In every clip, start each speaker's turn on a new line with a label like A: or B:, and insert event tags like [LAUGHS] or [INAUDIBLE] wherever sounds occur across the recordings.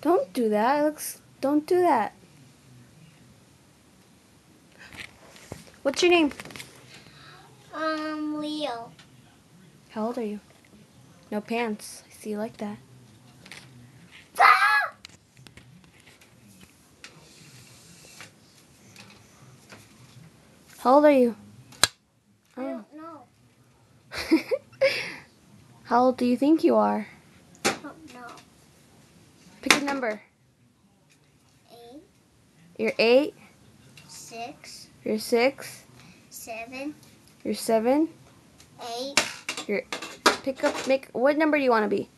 A: Don't do that. Looks. Don't do that. What's your name?
B: Um, Leo.
A: How old are you? No pants. I see you like that.
B: Ah!
A: How old are you?
B: I
A: Oh.
B: don't know. [LAUGHS]
A: How old do you think you are? Pick a number.
B: Eight,
A: You're eight.
B: six,
A: You're six.
B: seven,
A: You're seven.
B: eight,
A: You're. Pick up. Make. What number do you want to be?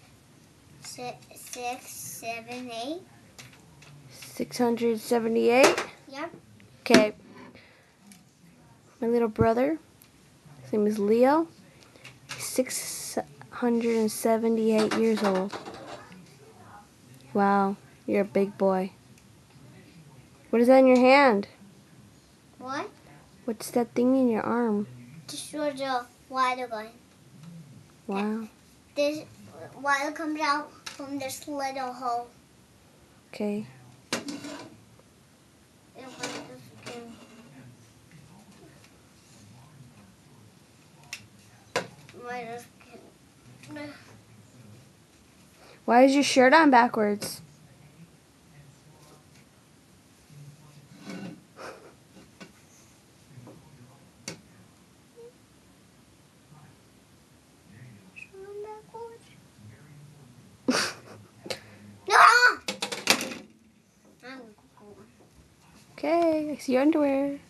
B: six, six, seven, eight.
A: Six hundred seventy-eight.
B: Yep.
A: Okay. My little brother. His name is Leo. He's six hundred and seventy-eight years old. Wow, you're a big boy. What is that in your hand?
B: What?
A: What's that thing in your arm?
B: Just show the water going.
A: Wow.
B: This water comes out from this little hole.
A: Okay. Why is your shirt on backwards? [LAUGHS] [LAUGHS]
B: No!
A: Okay, I see your underwear.